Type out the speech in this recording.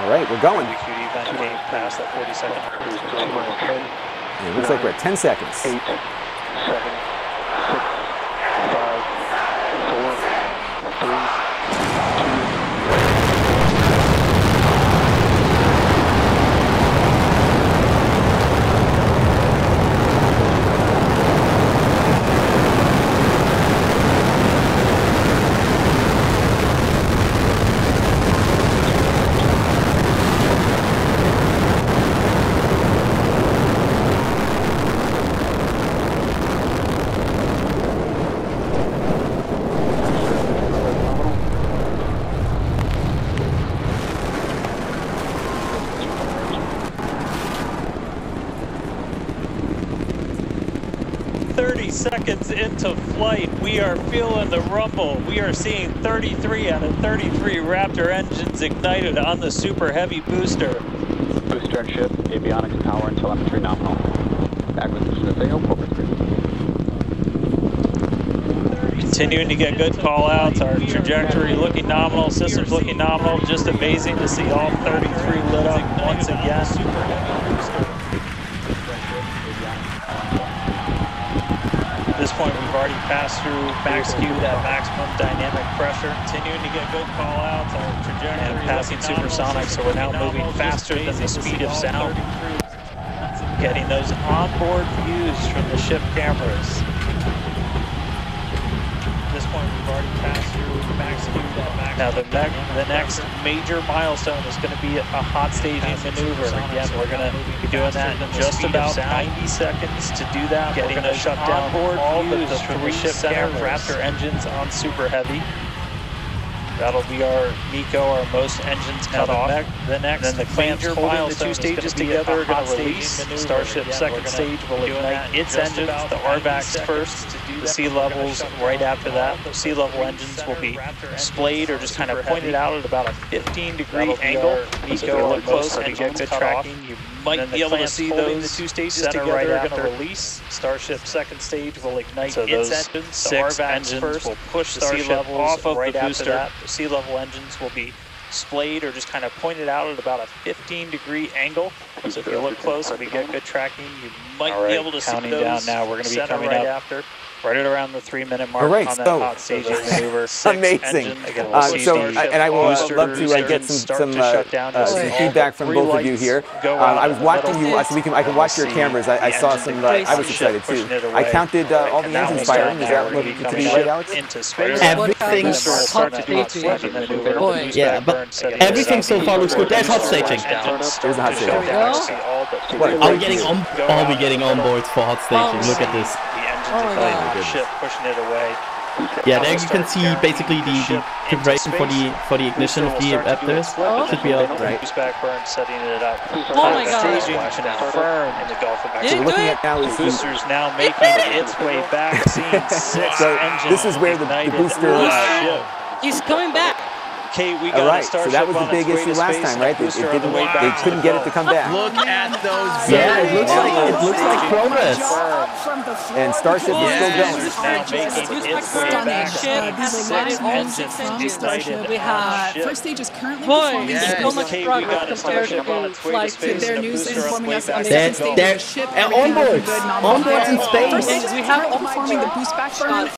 All right, we're going. QD vent gate past that 40 second. It looks like we're at 10 seconds. Eight, seven, 30 seconds into flight, we are feeling the rumble. We are seeing 33 out of 33 Raptor engines ignited on the Super Heavy booster. Booster and ship, avionics power and telemetry nominal. Acquisition of Theo, corporate Continuing to get good callouts. Our trajectory looking nominal, systems looking nominal. Just amazing to see all 33 lit up once again. Super Heavy booster point, we've already passed through max Q, that maximum dynamic pressure. Continuing to get good call outs, our trajectory and passing supersonic, so we're now moving faster than the speed of sound. Getting those onboard views from the ship cameras. This point, we've already passed through max Q, that max. Now, the, ne the next major milestone is going to be a hot staging maneuver. Again, we're going to be doing that in just about 90 seconds. To do that, we're going to shut down all the three center Raptor engines on Super Heavy. That'll be our MECO, our most engines cut off. the next then the clamps holding the two stages together are gonna release. maneuver. Starship Again, second stage will ignite its engines, the 90 RVACs first, the sea levels right after that. The sea level engines will be splayed or just kind of pointed out at about a 15 degree angle. So MECO, our look close most and get good tracking, might be able to see those the two stages together right are gonna release. Starship second stage will ignite So its engines. The six RVACs engines first will push the the sea levels off of right the after booster. that. The sea level engines will be splayed or just kind of pointed out at about a 15 degree angle. So if you look close and we get good tracking, you might All be able to see counting those down now. We're gonna be coming right up after. Right at around the three minute mark All right, on that so- hot staging maneuver. Six Amazing. Again, we'll Uh, see so, I- and I will uh, love to uh, get some some to uh, shut down uh, some feedback from both of you here. go Um, I was watching you, uh, so we can I can watch your cameras. I, I saw some. Uh, I was excited too. I counted uh, all the And now engines firing. down Is there. that We're what gonna be to be coming right, Alex? Into space. Everything's We'll start that hot hot staging staging. Boy. Yeah, but everything so far looks good. There's hot staging. There's the hot staging. Are we getting on? Are we getting on board for hot staging? Look at this. Oh, the engines Oh my God. ship, pushing it away. Yeah, there you can see basically the, the preparation for the for the ignition of the Raptors. Should be out. Right. Boost back setting it up. Oh my God. Staging confirmed in the Gulf of Mexico. We're looking at now is the, Boosters now making its way back, seeing six So, this is where the- the booster- on the ship. He's coming back. Kate, we got all right. a So that was the big issue last time, right? They, it didn't. way back They couldn't get it to come back. Look at those Yeah, it looks like it looks like progress. And Starship is still going. Now making its way back. Ship Six has engines engines. We have- First stage is currently Boy, performing Yes. so much progress a compared Starship on to its way to flight space. their and a news informing us on back the to second stage they're- of the ship. they're everything onboard. looking good, nominal Onboard in space. First stage is We have currently performing the boost back burn.